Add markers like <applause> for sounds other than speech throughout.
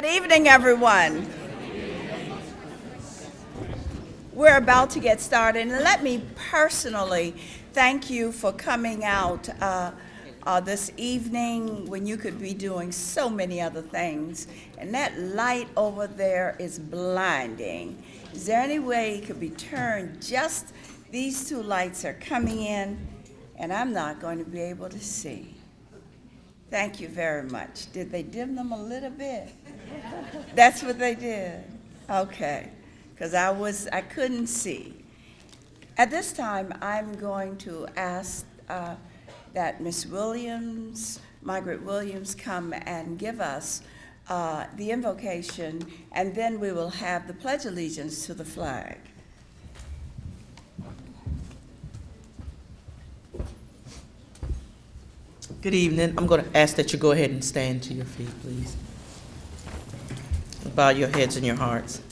Good evening, everyone. We're about to get started, and let me personally thank you for coming out uh, uh, this evening when you could be doing so many other things. And that light over there is blinding. Is there any way it could be turned just, these two lights are coming in, and I'm not going to be able to see. Thank you very much. Did they dim them a little bit? That's what they did? Okay, because I was, I couldn't see. At this time, I'm going to ask uh, that Miss Williams, Margaret Williams, come and give us uh, the invocation, and then we will have the Pledge of Allegiance to the flag. Good evening. I'm going to ask that you go ahead and stand to your feet, please. Bow your heads and your hearts.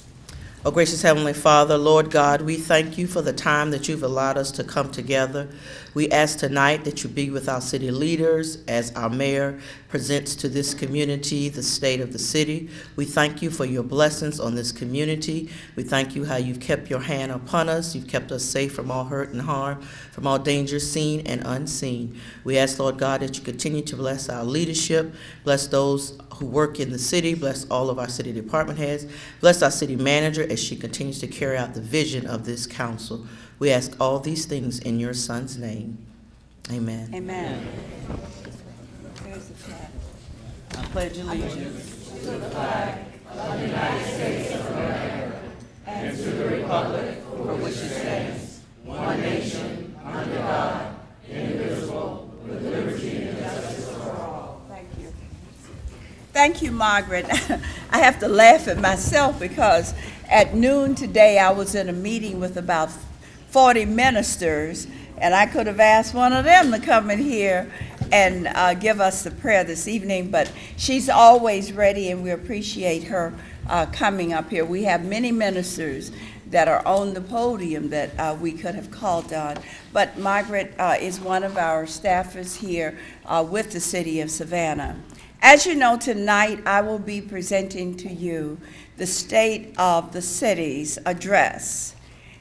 Oh, gracious Heavenly Father, Lord God, we thank you for the time that you've allowed us to come together. We ask tonight that you be with our city leaders as our mayor presents to this community the state of the city. We thank you for your blessings on this community. We thank you how you've kept your hand upon us. You've kept us safe from all hurt and harm, from all danger seen and unseen. We ask, Lord God, that you continue to bless our leadership, bless those who work in the city, bless all of our city department heads, bless our city manager as she continues to carry out the vision of this council. We ask all these things in your son's name. Amen. Amen. I pledge allegiance to the flag of the united states and to the republic for which it stands one nation under god indivisible with liberty and justice for all Thank you. Thank you, Margaret. <laughs> I have to laugh at myself because at noon today, I was in a meeting with about 40 ministers, and I could have asked one of them to come in here and uh, give us the prayer this evening, but she's always ready, and we appreciate her uh, coming up here. We have many ministers that are on the podium that uh, we could have called on, but Margaret uh, is one of our staffers here uh, with the city of Savannah. As you know, tonight I will be presenting to you the State of the City's address.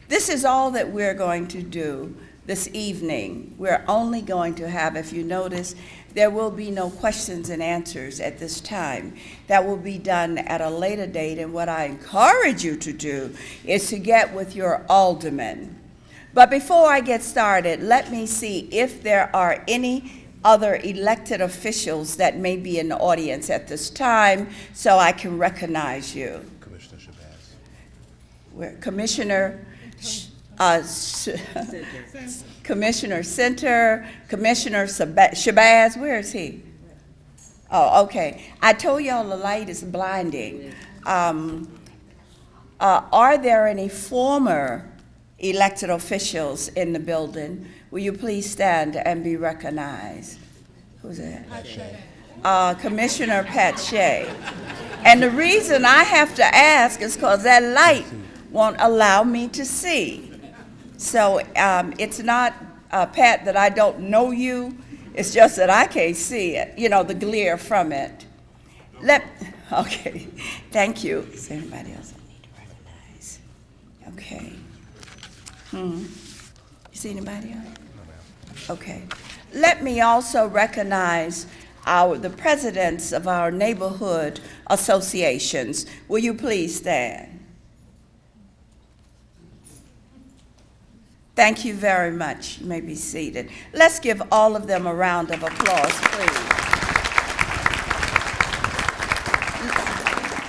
This is all that we're going to do this evening. We're only going to have, if you notice, there will be no questions and answers at this time. That will be done at a later date, and what I encourage you to do is to get with your alderman. But before I get started, let me see if there are any other elected officials that may be in the audience at this time so I can recognize you. Commissioner Shabazz. Commissioner, uh, Commissioner Center, Commissioner Saba- Shabazz, where is he? Oh, okay. I told y'all the light is blinding. Um, uh, Are there any former elected officials in the building? Will you please stand and be recognized? Who's that? Uh, Commissioner Pat Shay. And the reason I have to ask is because that light won't allow me to see. So um, it's not, uh, Pat, that I don't know you, it's just that I can't see it, you know, the glare from it. Let, <laughs> okay, thank you. Is there anybody else I need to recognize? Okay. Hmm. You see anybody else? Okay. Let me also recognize our, the presidents of our neighborhood associations. Will you please stand? Thank you very much. You may be seated. Let's give all of them a round of applause, please.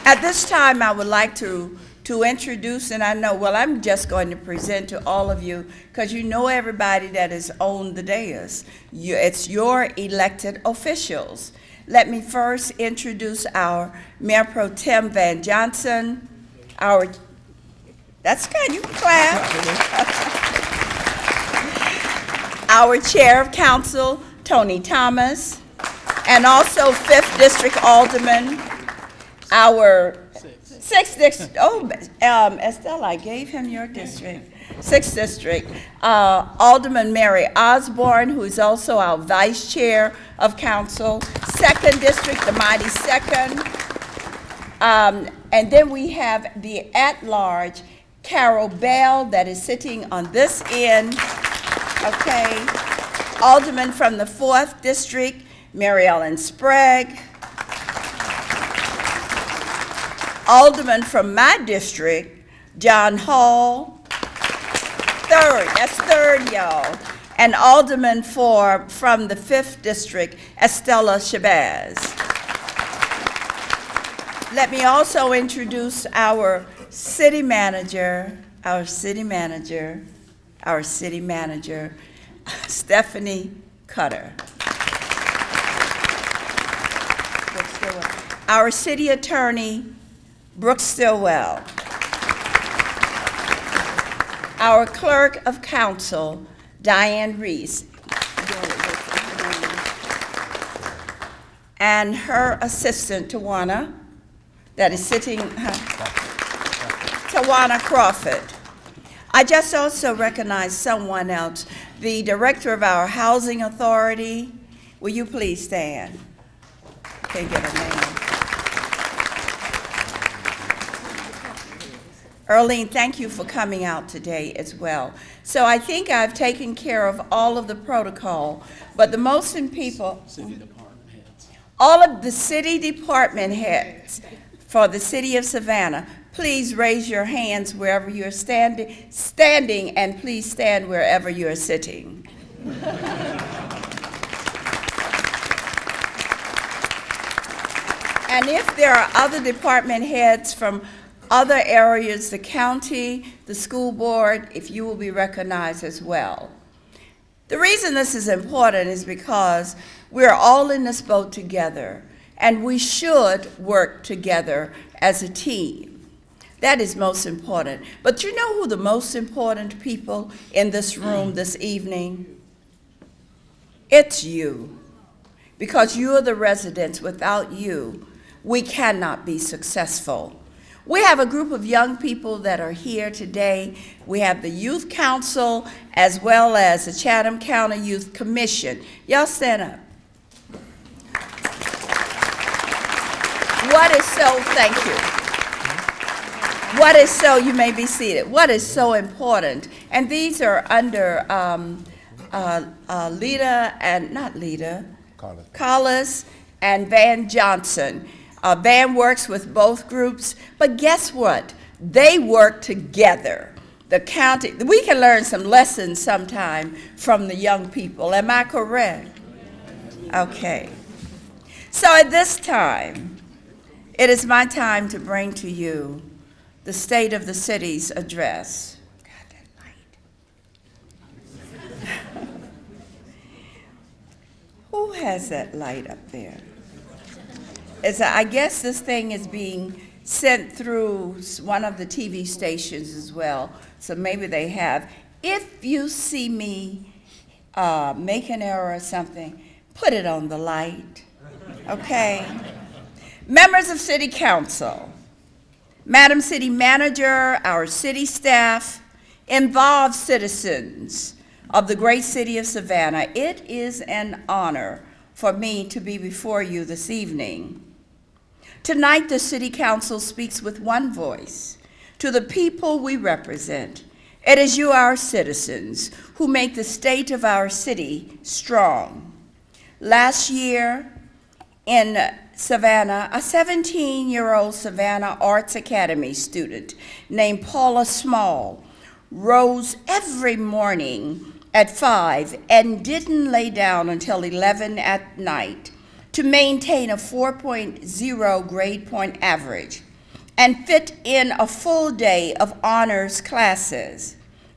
At this time, I would like to, to introduce, and I know, well, I'm just going to present to all of you, because you know everybody that is on the dais. You, it's your elected officials. Let me first introduce our Mayor Pro Tem Van Johnson, our, that's good, you can clap. <laughs> our Chair of Council, Tony Thomas, and also Fifth District Alderman, our Sixth District, oh, um, Estelle, I gave him your district. Sixth District, uh, Alderman Mary Osborne, who is also our Vice Chair of Council. Second District, the mighty second, Um, and then we have the at-large Carol Bell that is sitting on this end, okay? Alderman from the Fourth District, Mary Ellen Sprague. Alderman from my district, John Hall. Third, that's third, y'all. And Alderman for, from the Fifth District, Estella Shabazz. Let me also introduce our city manager, our city manager, our city manager, <laughs> Stephanie Cutter. Our city attorney, Brooks Stillwell. Our clerk of council, Diane Reese. And her assistant, Tawana, that is sitting, uh, Tawana Crawford. I just also recognize someone else, the director of our housing authority. Will you please stand? Can't get her name. Earlene, thank you for coming out today as well. So I think I've taken care of all of the protocol, but the most in people. All of the city department heads for the city of Savannah, please raise your hands wherever you're standing, standing, and please stand wherever you're sitting. And if there are other department heads from other areas, the county, the school board, if you will be recognized as well. The reason this is important is because we're all in this boat together, and we should work together as a team. That is most important. But you know who the most important people in this room this evening? It's you. Because you are the residents. Without you, we cannot be successful. We have a group of young people that are here today. We have the Youth Council as well as the Chatham County Youth Commission. Y'all stand up. What is so, thank you. What is so, you may be seated. What is so important? And these are under um, uh, uh, Lita and, not Lita, Carlos. Collis and Van Johnson. Uh, Van works with both groups, but guess what? They work together. The county, we can learn some lessons sometime from the young people. Am I correct? Okay. So at this time, it is my time to bring to you the State of the City's address. God, that light. <laughs> Who has that light up there? It's, I guess this thing is being sent through one of the TV stations as well, so maybe they have. If you see me uh, make an error or something, put it on the light, okay? Members of City Council, Madam City Manager, our city staff, involved citizens of the great city of Savannah, it is an honor for me to be before you this evening. Tonight, the City Council speaks with one voice to the people we represent. It is you, our citizens, who make the state of our city strong. Last year in Savannah, a 17 year old Savannah Arts Academy student named Paula Small rose every morning at 5 and didn't lay down until 11 at night to maintain a 4.0 grade point average and fit in a full day of honors classes,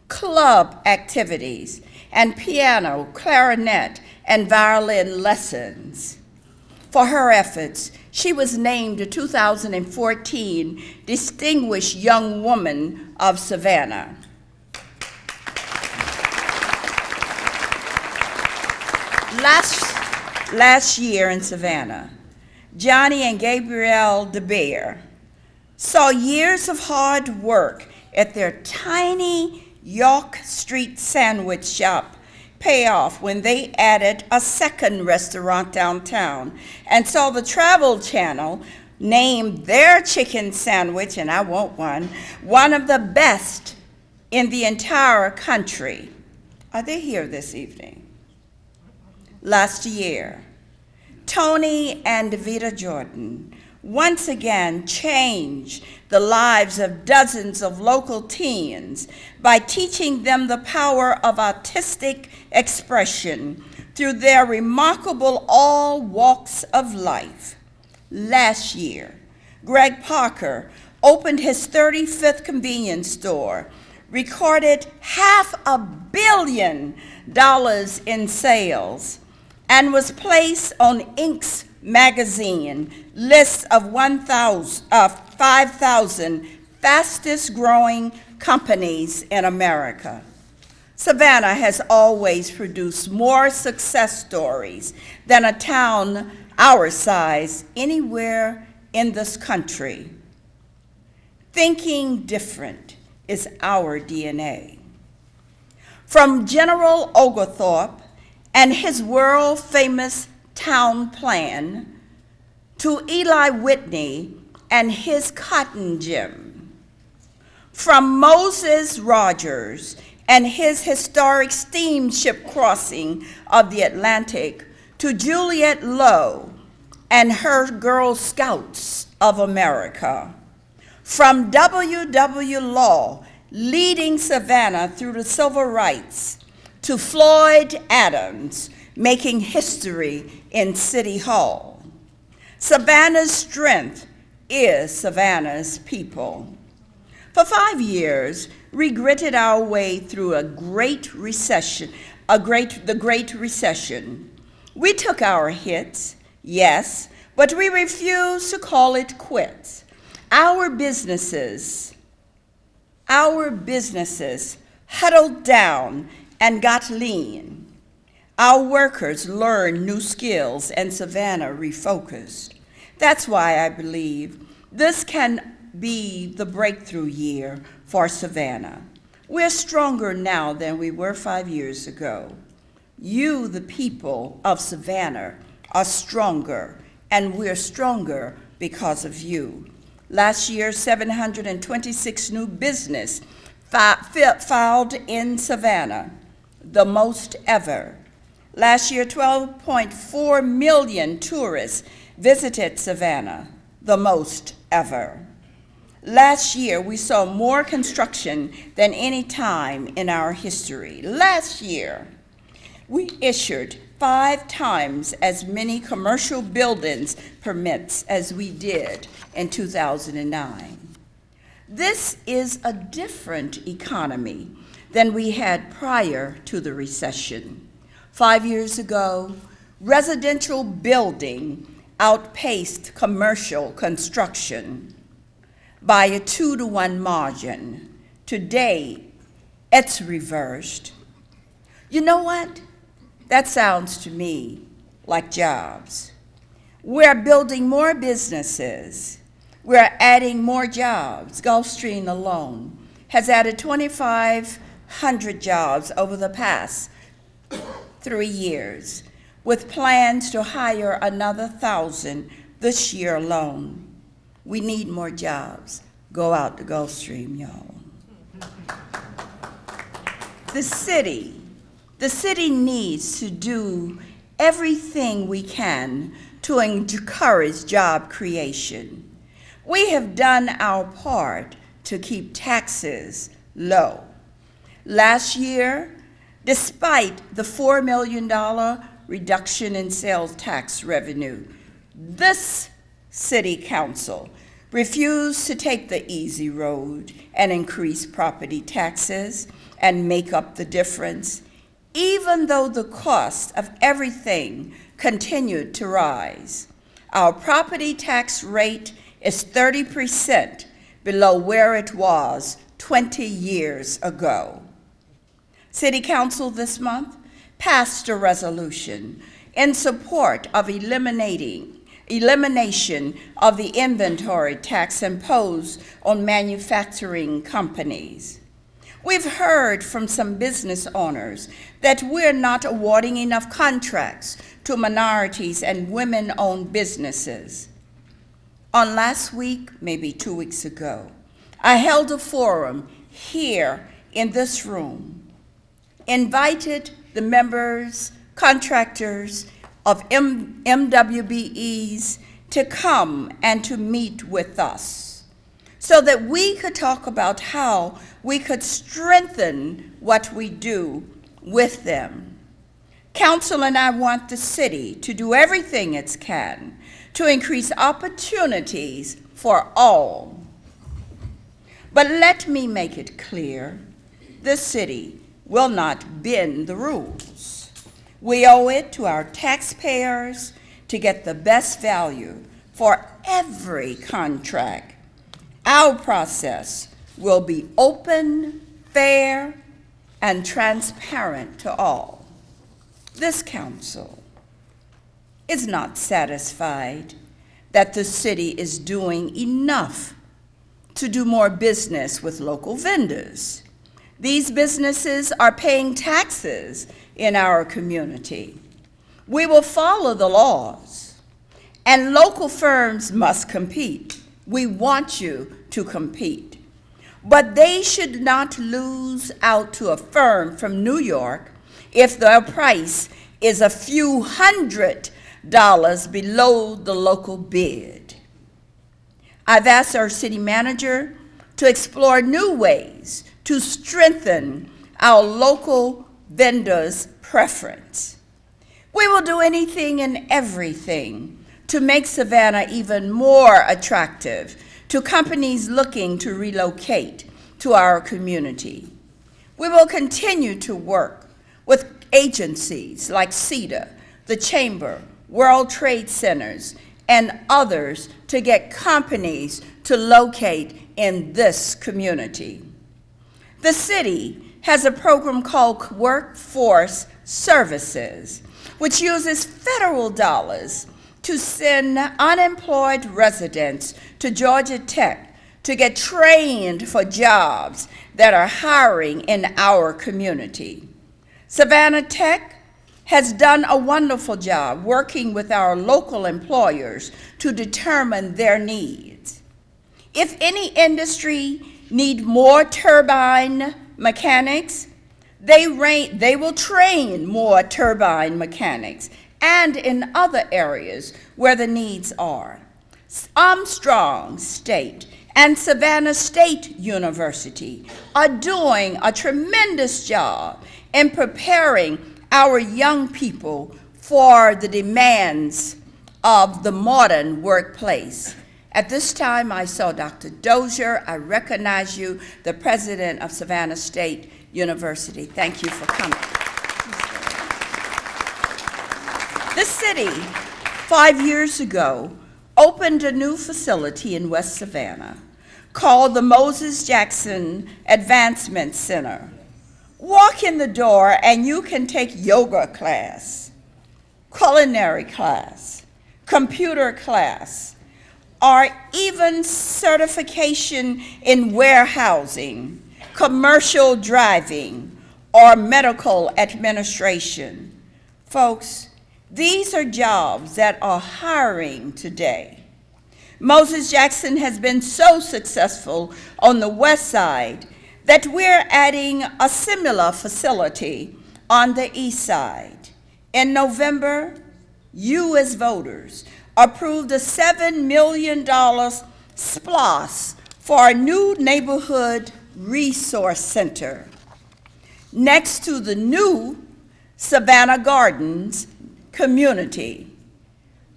club activities, and piano, clarinet, and violin lessons. For her efforts, she was named a 2014 Distinguished Young Woman of Savannah. Last, last year in Savannah, Johnny and Gabrielle DeBeer saw years of hard work at their tiny York Street sandwich shop pay off when they added a second restaurant downtown and saw the Travel Channel name their chicken sandwich, and I want one, one of the best in the entire country. Are they here this evening? Last year, Tony and Davita Jordan once again changed the lives of dozens of local teens by teaching them the power of artistic expression through their remarkable all walks of life. Last year, Greg Parker opened his 35th convenience store, recorded half a billion dollars in sales, and was placed on Inc.'s magazine lists of 1,000, uh, 5,000 fastest growing companies in America. Savannah has always produced more success stories than a town our size anywhere in this country. Thinking different is our DNA. From General Oglethorpe and his world famous town plan to Eli Whitney and his cotton gin. From Moses Rogers and his historic steamship crossing of the Atlantic to Juliette Low and her Girl Scouts of America. From W. W. Law leading Savannah through the civil rights to Floyd Adams making history in City Hall. Savannah's strength is Savannah's people. For five years, we gritted our way through a great recession, a great, the Great Recession. We took our hits, yes, but we refused to call it quits. Our businesses, our businesses huddled down and got lean. Our workers learned new skills and Savannah refocused. That's why I believe this can be the breakthrough year for Savannah. We're stronger now than we were five years ago. You, the people of Savannah, are stronger, and we're stronger because of you. Last year, 726 new business fi- fi- filed in Savannah, the most ever. Last year, 12.4 million tourists visited Savannah, the most ever. Last year, we saw more construction than any time in our history. Last year, we issued five times as many commercial buildings permits as we did in 2009. This is a different economy than we had prior to the recession. Five years ago, residential building outpaced commercial construction by a two to one margin. Today, it's reversed. You know what? That sounds to me like jobs. We're building more businesses. We're adding more jobs. Gulfstream alone has added 2,500 jobs over the past three years, with plans to hire another thousand this year alone. We need more jobs. Go out to Gulfstream, y'all. The city, the city needs to do everything we can to encourage job creation. We have done our part to keep taxes low. Last year, despite the $4 million reduction in sales tax revenue, this city council refused to take the easy road and increase property taxes and make up the difference, even though the cost of everything continued to rise. Our property tax rate is 30% below where it was 20 years ago. City Council this month passed a resolution in support of eliminating elimination of the inventory tax imposed on manufacturing companies. We've heard from some business owners that we're not awarding enough contracts to minorities and women owned businesses. On last week, maybe two weeks ago, I held a forum here in this room, invited the members, contractors of M- MWBEs to come and to meet with us so that we could talk about how we could strengthen what we do with them. Council and I want the city to do everything it can to increase opportunities for all. But let me make it clear the city will not bend the rules. We owe it to our taxpayers to get the best value for every contract. Our process will be open, fair, and transparent to all. This council is not satisfied that the city is doing enough to do more business with local vendors. These businesses are paying taxes in our community. We will follow the laws, and local firms must compete. We want you to compete. But they should not lose out to a firm from New York if their price is a few hundred dollars below the local bid. I've asked our city manager to explore new ways to strengthen our local vendors' preference. We will do anything and everything to make Savannah even more attractive to companies looking to relocate to our community. We will continue to work with agencies like SEDA, the Chamber, World Trade Centers, and others to get companies to locate in this community. The city has a program called Workforce Services, which uses federal dollars to send unemployed residents to Georgia Tech to get trained for jobs that are hiring in our community. Savannah Tech has done a wonderful job working with our local employers to determine their needs. If any industry need more turbine mechanics, they, they will train more turbine mechanics and in other areas where the needs are. Armstrong State and Savannah State University are doing a tremendous job in preparing our young people for the demands of the modern workplace. At this time, I saw Dr. Dozier. I recognize you, the president of Savannah State University. Thank you for coming. The city, five years ago, opened a new facility in West Savannah called the Moses Jackson Advancement Center. Walk in the door and you can take yoga class, culinary class, computer class, or even certification in warehousing, commercial driving, or medical administration. Folks, these are jobs that are hiring today. Moses Jackson has been so successful on the west side that we're adding a similar facility on the east side. In November, you as voters approved a $7 million SPLOST for a new neighborhood resource center next to the new Savannah Gardens community.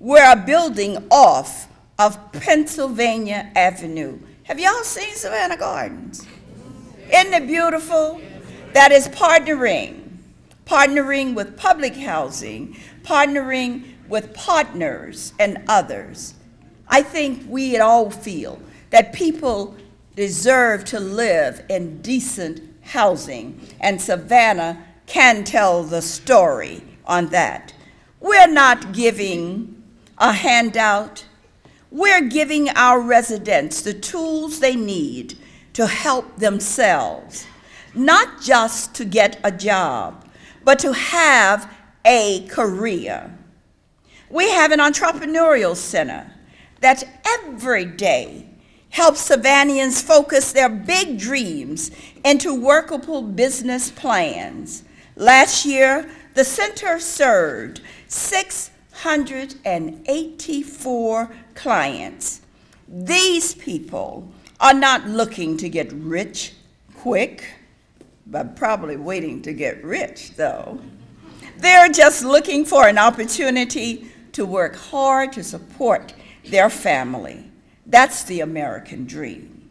We're building off of Pennsylvania Avenue. Have y'all seen Savannah Gardens? Isn't it beautiful? That is partnering, partnering with public housing, partnering with partners and others. I think we all feel that people deserve to live in decent housing, and Savannah can tell the story on that. We're not giving a handout. We're giving our residents the tools they need to help themselves, not just to get a job, but to have a career. We have an entrepreneurial center that every day helps Savannahans focus their big dreams into workable business plans. Last year, the center served 684 clients. These people are not looking to get rich quick, but probably waiting to get rich, though. They're just looking for an opportunity to work hard to support their family. That's the American dream.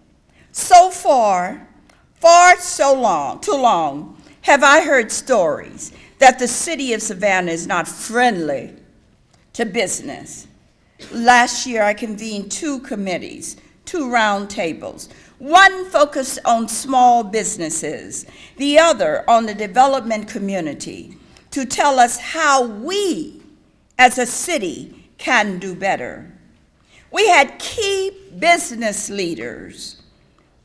So far, far so long, too long, have I heard stories that the city of Savannah is not friendly to business. Last year, I convened two committees, two roundtables. One focused on small businesses, the other on the development community, to tell us how we as a city can do better. We had key business leaders,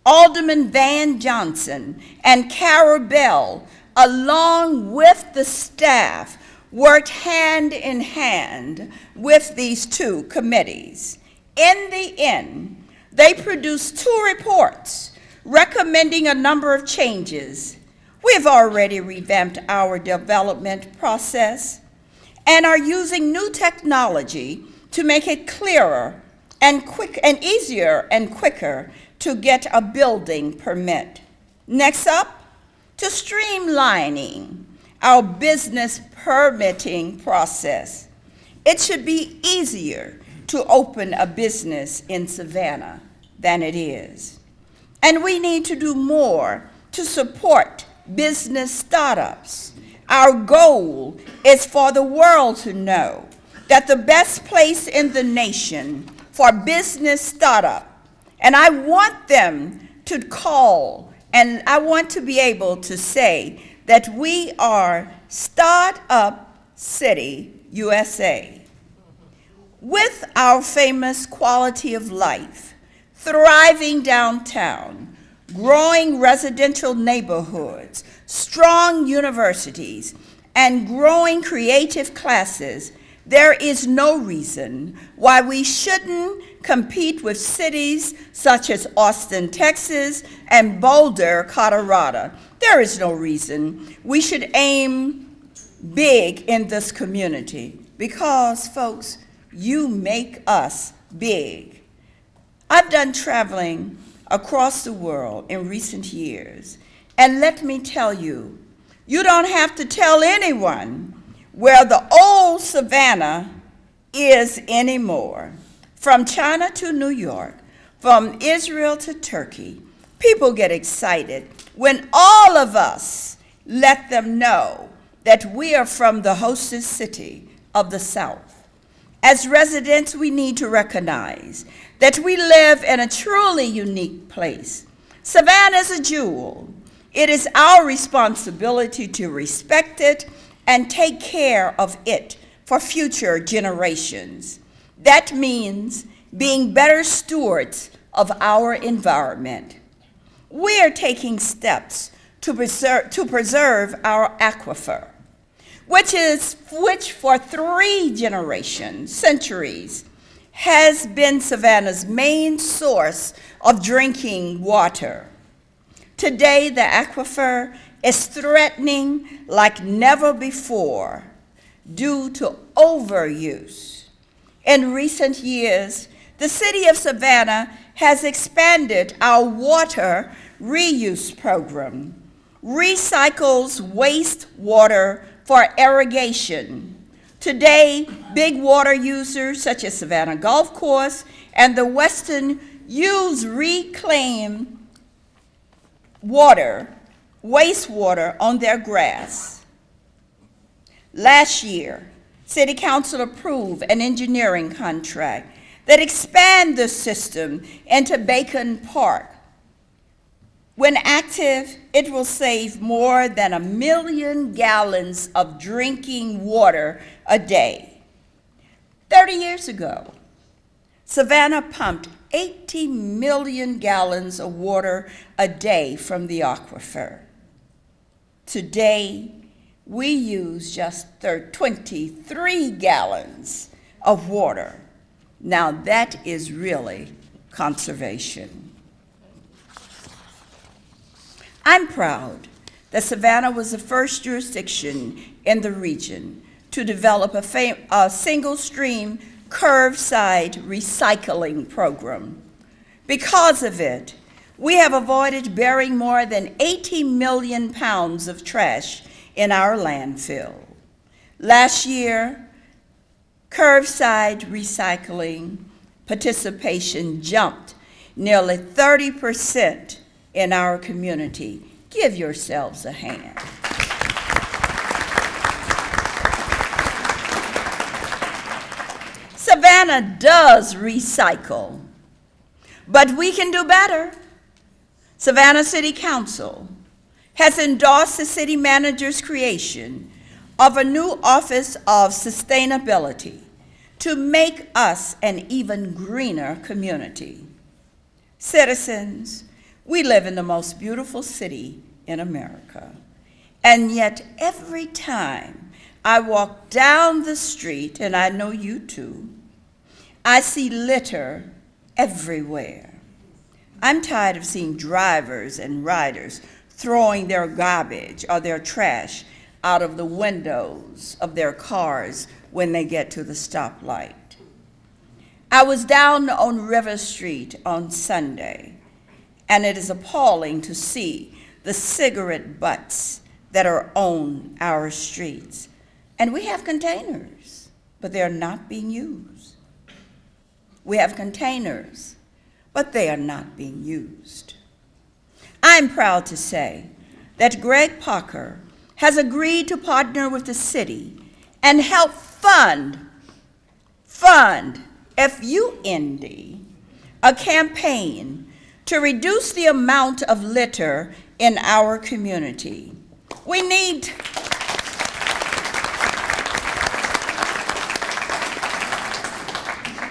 Alderman Van Johnson and Carol Bell, along with the staff, worked hand in hand with these two committees. In the end, they produced two reports recommending a number of changes. We have already revamped our development process and are using new technology to make it clearer and quick and easier and quicker to get a building permit. Next up, to streamlining our business permitting process. It should be easier to open a business in Savannah than it is. And we need to do more to support business startups. Our goal is for the world to know that the best place in the nation for business startup, and I want them to call and I want to be able to say that we are Startup City USA. With our famous quality of life, thriving downtown, growing residential neighborhoods, strong universities, and growing creative classes, there is no reason why we shouldn't compete with cities such as Austin, Texas, and Boulder, Colorado. There is no reason we should aim big in this community because, folks, you make us big. I've done traveling across the world in recent years, and let me tell you, you don't have to tell anyone where the old Savannah is anymore. From China to New York, from Israel to Turkey, people get excited when all of us let them know that we are from the hostess city of the South. As residents, we need to recognize that we live in a truly unique place. Savannah is a jewel. It is our responsibility to respect it and take care of it for future generations. That means being better stewards of our environment. We are taking steps to preserve, to preserve our aquifer, which, is, which for three generations, centuries, has been Savannah's main source of drinking water. Today, the aquifer is threatening like never before due to overuse. In recent years, the city of Savannah has expanded our water reuse program, recycles wastewater for irrigation. Today, big water users such as Savannah Golf Course and the Westin use reclaimed water, wastewater on their grass. Last year, City Council approved an engineering contract that expand the system into Bacon Park. When active, it will save more than a million gallons of drinking water a day. 30 years ago, Savannah pumped 80 million gallons of water a day from the aquifer. Today, we use just 23 gallons of water Now that is really conservation. I'm proud that Savannah was the first jurisdiction in the region to develop a, a single stream curbside recycling program. Because of it, we have avoided burying more than 80 million pounds of trash in our landfill. Last year, curbside recycling participation jumped nearly 30% in our community. Give yourselves a hand. Savannah does recycle, but we can do better. Savannah City Council has endorsed the city manager's creation of a new Office of Sustainability to make us an even greener community. Citizens, we live in the most beautiful city in America. And yet, every time I walk down the street, and I know you too, I see litter everywhere. I'm tired of seeing drivers and riders throwing their garbage or their trash out of the windows of their cars when they get to the stoplight. I was down on River Street on Sunday, and it is appalling to see the cigarette butts that are on our streets. And we have containers, but they're not being used. We have containers, but they are not being used. I'm proud to say that Greg Parker has agreed to partner with the city and help fund, fund FUND, a campaign to reduce the amount of litter in our community. We need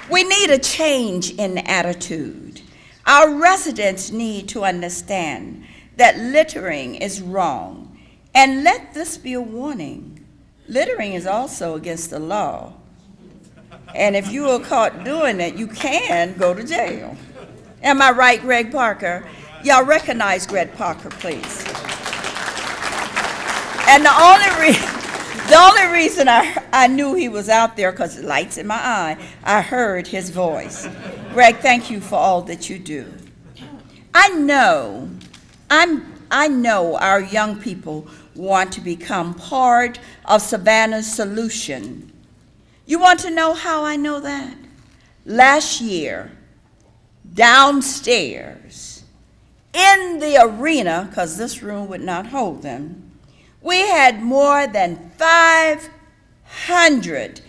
We need a change in attitude. Our residents need to understand that littering is wrong. And let this be a warning. Littering is also against the law. And if you are caught doing it, you can go to jail. Am I right, Greg Parker? Y'all recognize Greg Parker, please. And the only reason the only reason I, I knew he was out there because the lights in my eye, I heard his voice. Greg, thank you for all that you do. I know, I'm, I know our young people want to become part of Savannah's solution. You want to know how I know that? Last year, downstairs, in the arena, because this room would not hold them, we had more than 500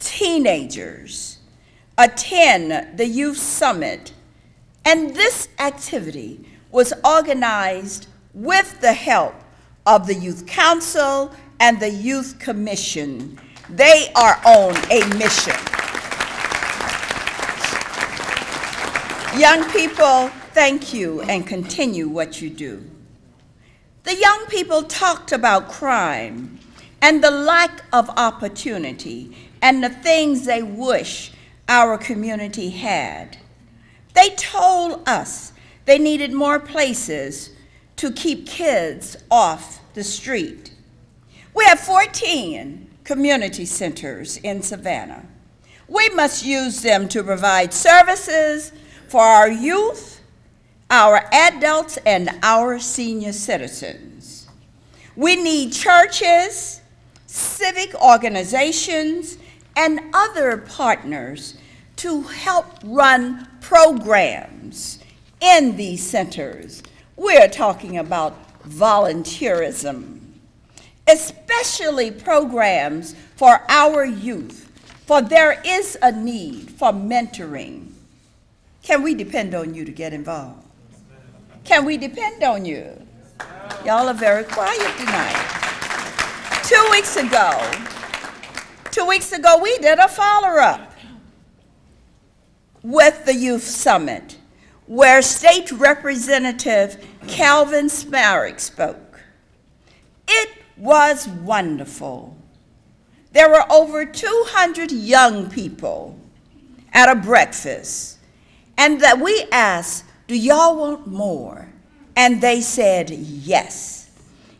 teenagers attend the youth summit. And this activity was organized with the help of the Youth Council and the Youth Commission. They are on a mission. Young people, thank you and continue what you do. The young people talked about crime and the lack of opportunity and the things they wish our community had. They told us they needed more places to keep kids off the street. We have 14 community centers in Savannah. We must use them to provide services for our youth our adults and our senior citizens. We need churches, civic organizations, and other partners to help run programs in these centers. We're talking about volunteerism, especially programs for our youth, for there is a need for mentoring. Can we depend on you to get involved? Can we depend on you? Y'all are very quiet tonight. Two weeks ago, two weeks ago, we did a follow up with the Youth Summit where State Representative Calvin Smarrick spoke. It was wonderful. There were over 200 young people at a breakfast, and that we asked, Do y'all want more? And they said yes.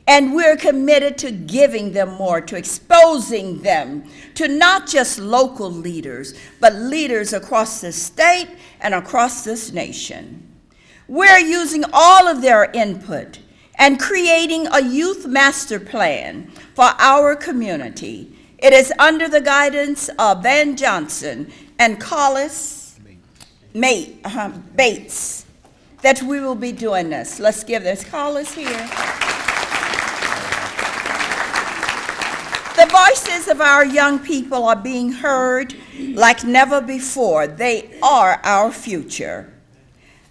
And we're committed to giving them more, to exposing them to not just local leaders, but leaders across the state and across this nation. We're using all of their input and creating a youth master plan for our community. It is under the guidance of Van Johnson and Collis Mate, uh Bates that we will be doing this. Let's give this. Collis here. The voices of our young people are being heard like never before. They are our future.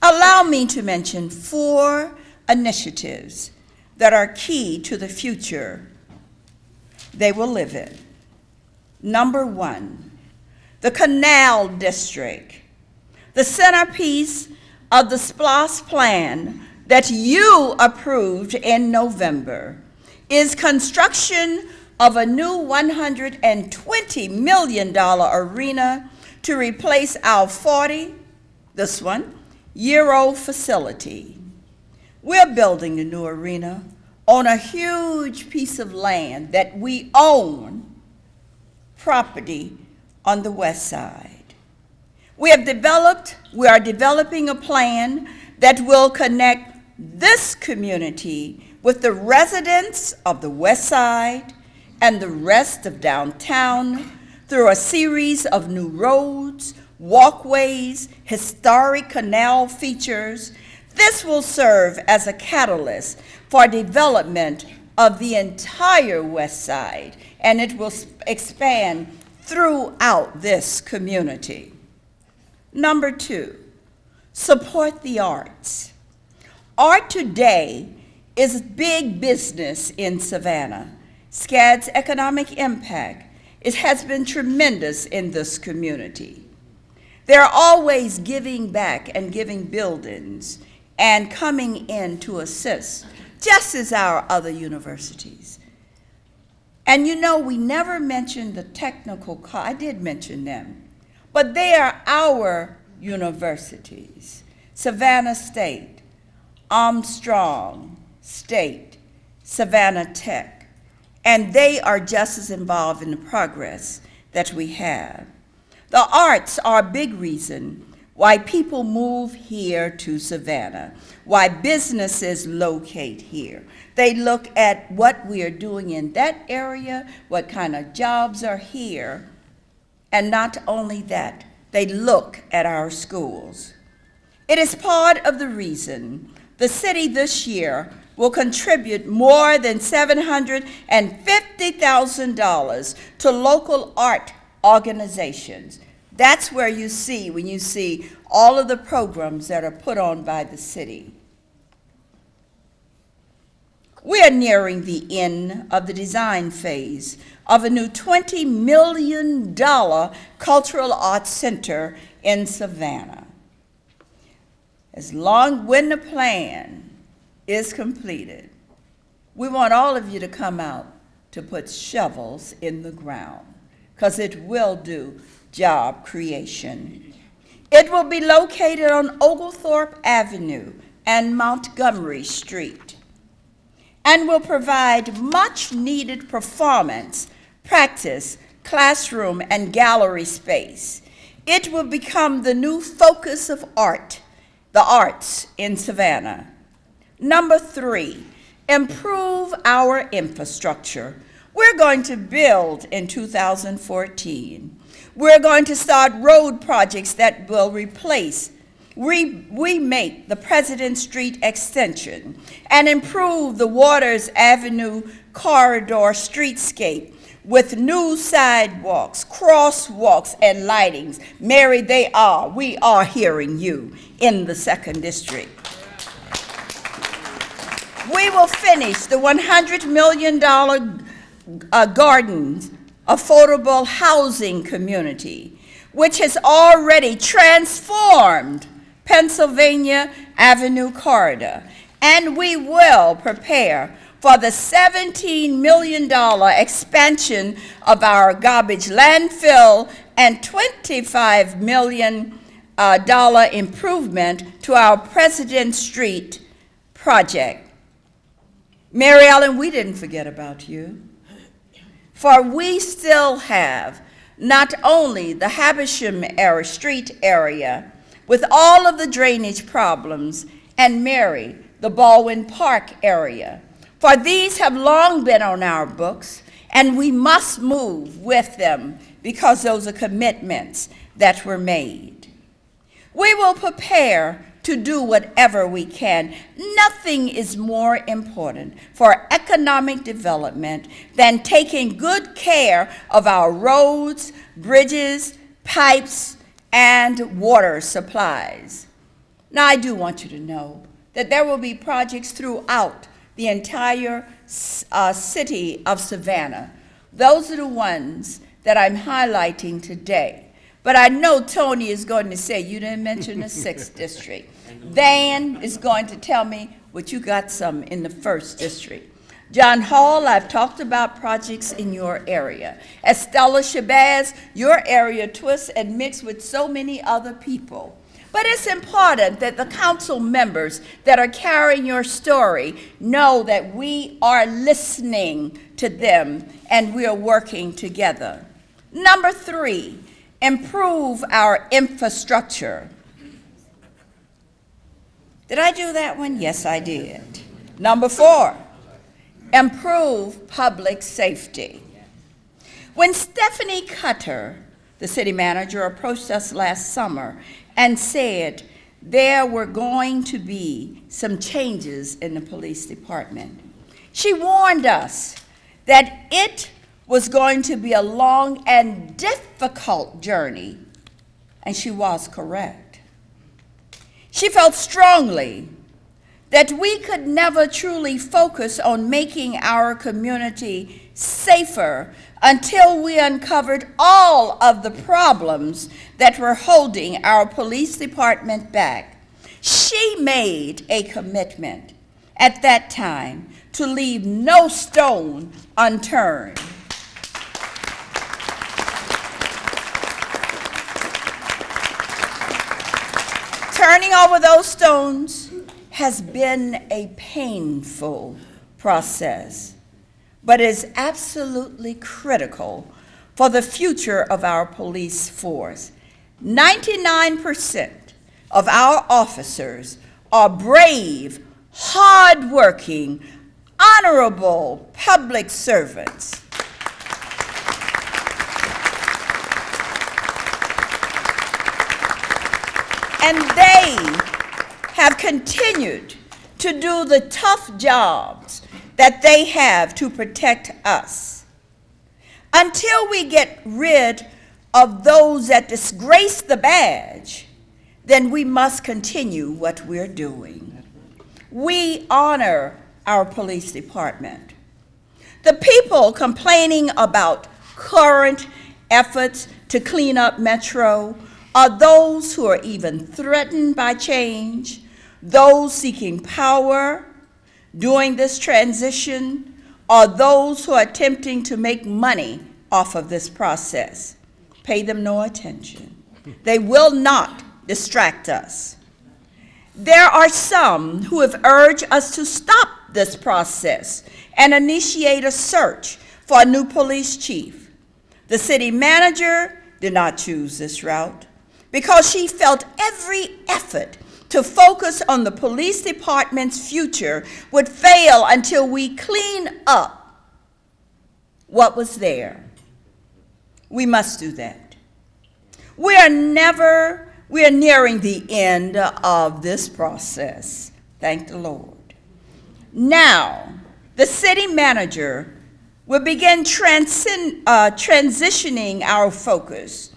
Allow me to mention four initiatives that are key to the future they will live in. Number one, the Canal District, the centerpiece of the SPLOST plan that you approved in November, is construction of a new $120 million arena to replace our 40, this one, year old facility. We're building the new arena on a huge piece of land that we own property on the west side. We have developed, we are developing a plan that will connect this community with the residents of the west side and the rest of downtown through a series of new roads, walkways, historic canal features. This will serve as a catalyst for development of the entire West Side, and it will expand throughout this community. Number two, support the arts. Art today is big business in Savannah. SCAD's economic impact it has been tremendous in this community. They're always giving back and giving buildings and coming in to assist, just as our other universities. And you know, we never mentioned the technical, I did mention them, but they are our universities. Savannah State, Armstrong State, Savannah Tech, and they are just as involved in the progress that we have. The arts are a big reason why people move here to Savannah, why businesses locate here. They look at what we are doing in that area, what kind of jobs are here, and not only that, they look at our schools. It is part of the reason the city this year will contribute more than $750,000 to local art organizations. That's where you see when you see all of the programs that are put on by the city. We are nearing the end of the design phase of a new $20 million cultural arts center in Savannah. As long when the plan is completed, we want all of you to come out to put shovels in the ground because it will do job creation. It will be located on Oglethorpe Avenue and Montgomery Street and will provide much needed performance, practice, classroom, and gallery space. It will become the new focus of art, the arts in Savannah. Number three, improve our infrastructure. We're going to build in 2014. We're going to start road projects that will replace, we, we make the President Street extension and improve the Waters Avenue corridor streetscape with new sidewalks, crosswalks, and lightings. Mary, they are. We are hearing you in the second district. We will finish the $100 million uh, Gardens Affordable Housing Community, which has already transformed Pennsylvania Avenue corridor. And we will prepare for the $17 million expansion of our garbage landfill and $25 million uh, dollar improvement to our President Street project. Mary Ellen, we didn't forget about you. For we still have not only the Habersham area, street area with all of the drainage problems, and Mary, the Baldwin Park area. For these have long been on our books, and we must move with them because those are commitments that were made. We will prepare to do whatever we can. Nothing is more important for economic development than taking good care of our roads, bridges, pipes, and water supplies. Now, I do want you to know that there will be projects throughout the entire uh, city of Savannah. Those are the ones that I'm highlighting today. But I know Tony is going to say, you didn't mention the sixth <laughs> district. Dan is going to tell me what you got some in the first district. John Hall, I've talked about projects in your area. Estella Shabazz, your area twists and mix with so many other people. But it's important that the council members that are carrying your story know that we are listening to them and we are working together. Number three, improve our infrastructure. Did I do that one? Yes, I did. Number four, improve public safety. When Stephanie Cutter, the city manager, approached us last summer and said there were going to be some changes in the police department, she warned us that it was going to be a long and difficult journey, and she was correct. She felt strongly that we could never truly focus on making our community safer until we uncovered all of the problems that were holding our police department back. She made a commitment at that time to leave no stone unturned. Turning over those stones has been a painful process, but is absolutely critical for the future of our police force. 99% of our officers are brave, hardworking, honorable public servants. And they have continued to do the tough jobs that they have to protect us. Until we get rid of those that disgrace the badge, then we must continue what we're doing. We honor our police department. The people complaining about current efforts to clean up Metro are those who are even threatened by change, those seeking power during this transition, or those who are attempting to make money off of this process. Pay them no attention. They will not distract us. There are some who have urged us to stop this process and initiate a search for a new police chief. The city manager did not choose this route because she felt every effort to focus on the police department's future would fail until we clean up what was there. We must do that. We are never, we are nearing the end of this process. Thank the Lord. Now, the city manager will begin uh, transitioning our focus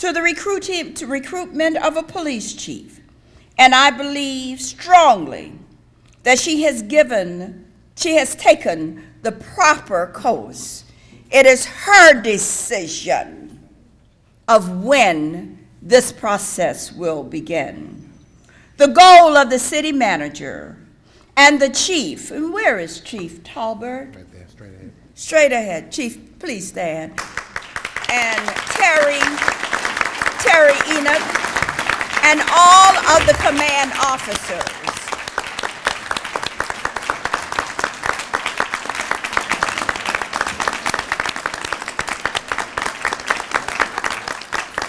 to the recruiting, to recruitment of a police chief. And I believe strongly that she has given, she has taken the proper course. It is her decision of when this process will begin. The goal of the city manager and the chief, and where is Chief Tolbert? Right there, straight ahead. Straight ahead, Chief, please stand. And Terry and all of the command officers.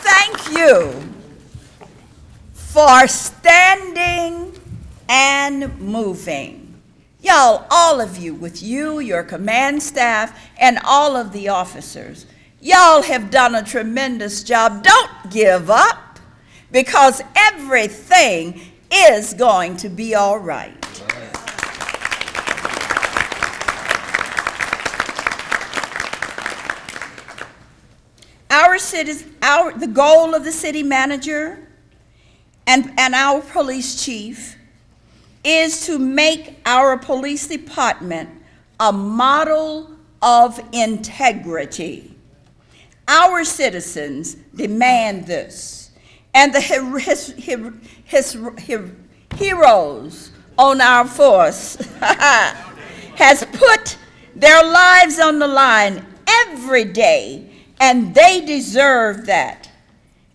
Thank you for standing and moving. Y'all, all of you, with you, your command staff, and all of the officers, y'all have done a tremendous job. Don't give up because everything is going to be all right. Our cities, our, the goal of the city manager and, and our police chief is to make our police department a model of integrity. Our citizens demand this, and the his, his, his heroes on our force <laughs> has put their lives on the line every day, and they deserve that.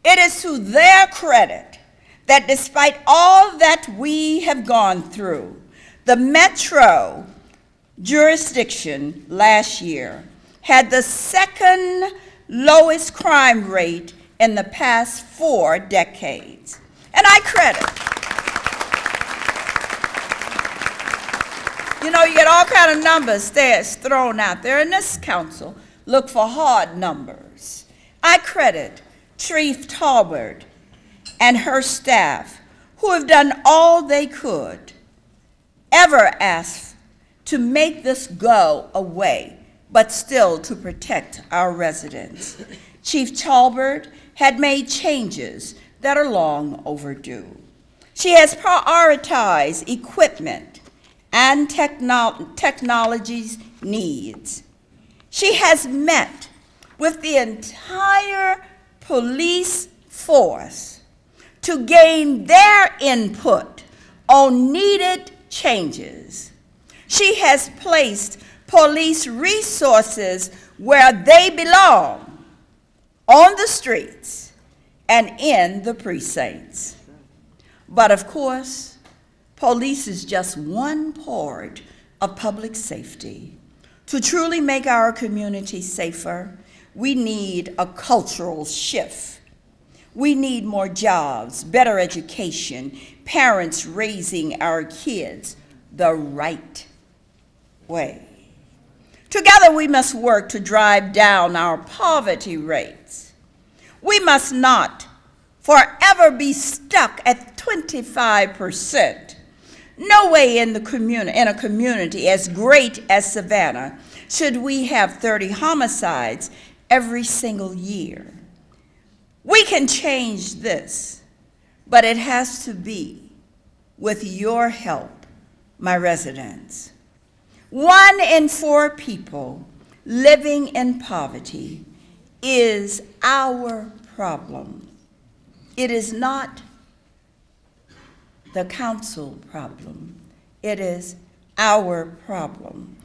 It is to their credit that despite all that we have gone through, the metro jurisdiction last year had the second lowest crime rate in the past four decades. And I credit. You know, you get all kind of numbers that's thrown out there, and this council look for hard numbers. I credit Chief Tolbert and her staff, who have done all they could, ever ask to make this go away, but still to protect our residents. Chief Tolbert had made changes that are long overdue. She has prioritized equipment and techno- technology's needs. She has met with the entire police force to gain their input on needed changes. She has placed police resources where they belong on the streets and in the precincts. But of course, police is just one part of public safety. To truly make our community safer, we need a cultural shift. We need more jobs, better education, parents raising our kids the right way. Together, we must work to drive down our poverty rates. We must not forever be stuck at 25%. No way in, the communi- in a community as great as Savannah should we have 30 homicides every single year. We can change this, but it has to be with your help, my residents. One in four people living in poverty is our problem. It is not the council problem. It is our problem.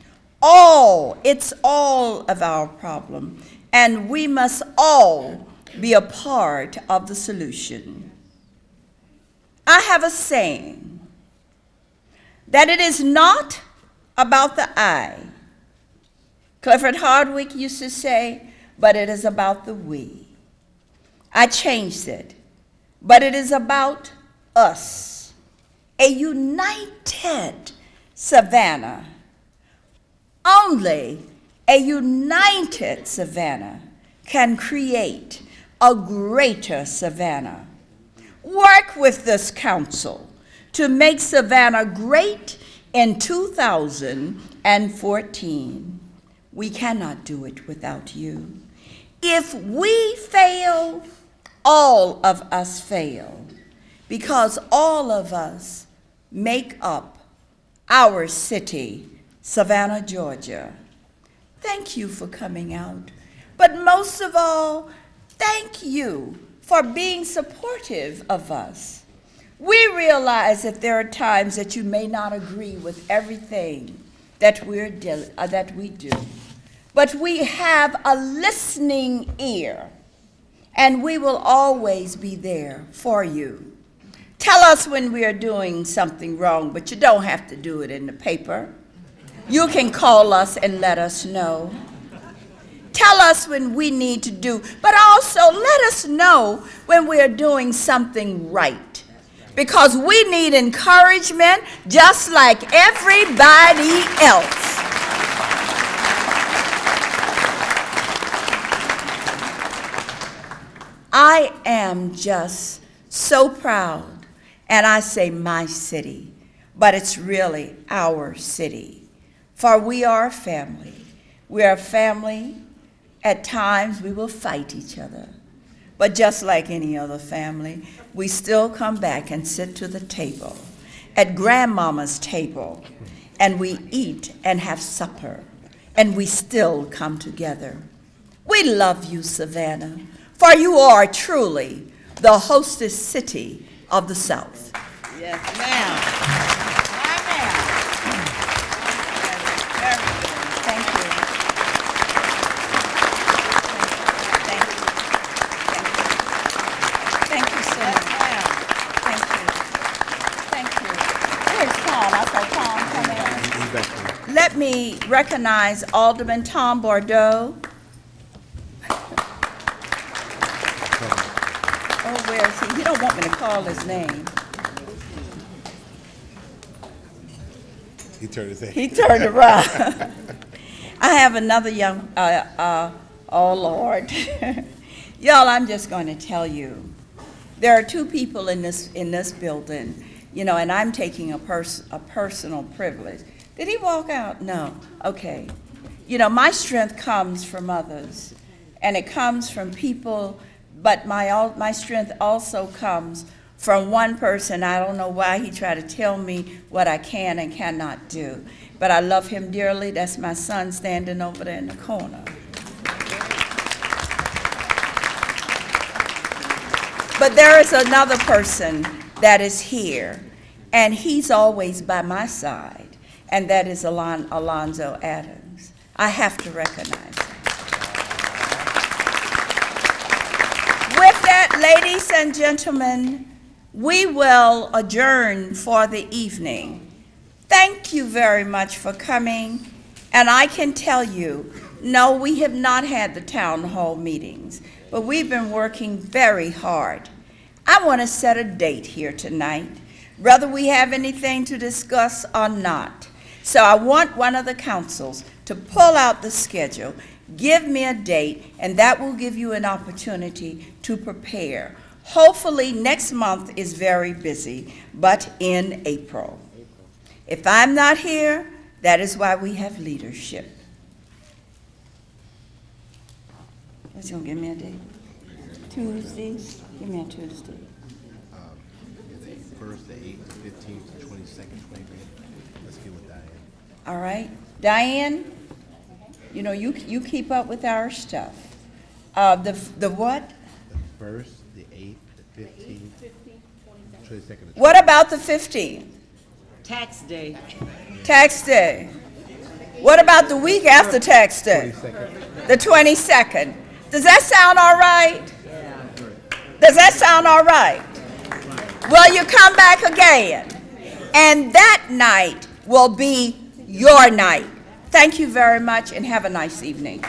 All, it's all of our problem. And we must all be a part of the solution. I have a saying that it is not about the I. Clifford Hardwick used to say, but it is about the we. I changed it, but it is about us. A united Savannah. Only a united Savannah can create a greater Savannah. Work with this council to make Savannah great in 2014. We cannot do it without you. If we fail, all of us fail because all of us make up our city, Savannah, Georgia. Thank you for coming out. But most of all, thank you for being supportive of us. We realize that there are times that you may not agree with everything that, we're del- uh, that we do, but we have a listening ear, and we will always be there for you. Tell us when we are doing something wrong, but you don't have to do it in the paper. You can call us and let us know. Tell us when we need to do, but also let us know when we are doing something right. Because we need encouragement just like everybody else. I am just so proud, and I say my city, but it's really our city. For we are a family. We are a family. At times, we will fight each other. But just like any other family, we still come back and sit to the table, at grandmama's table, and we eat and have supper, and we still come together. We love you, Savannah, for you are truly the hostess city of the South. Yes, ma'am. Very good. Thank you. Thank you. Thank you. Thank you so Yes, much. ma'am. Thank you. Thank you. Where's Tom? I saw Tom come in. Let me recognize Alderman Tom Bordeaux. Oh, where is he? He don't want me to call his name. He turned his head. He turned around. <laughs> I have another young, uh, uh, oh Lord. <laughs> Y'all, I'm just going to tell you, there are two people in this, in this building, you know, and I'm taking a pers, a personal privilege. Did he walk out? No. Okay. You know, my strength comes from others, and it comes from people, but my, my strength also comes from one person. I don't know why he tried to tell me what I can and cannot do, but I love him dearly. That's my son standing over there in the corner. But there is another person that is here, and he's always by my side, and that is Alon- Alonzo Adams. I have to recognize him. With that, ladies and gentlemen, we will adjourn for the evening. Thank you very much for coming, and I can tell you, no, we have not had the town hall meetings, but we've been working very hard. I want to set a date here tonight, whether we have anything to discuss or not. So I want one of the councils to pull out the schedule, give me a date, and that will give you an opportunity to prepare. Hopefully, next month is very busy, but in April. If I'm not here, that is why we have leadership. What's going to give me a date? Tuesday? Give me a Tuesday. Um, first, the 8th. All right? Diane, you know, you, you keep up with our stuff. Uh, the, the what? The first, the eighth, the fifteenth. Twenty-second. What about the 15th? Tax day. Tax day. What about the week after tax day? Twenty-second. The 22nd. Does that sound all right? Does that sound all right? Well, you come back again, and that night will be your night. Thank you very much, and have a nice evening.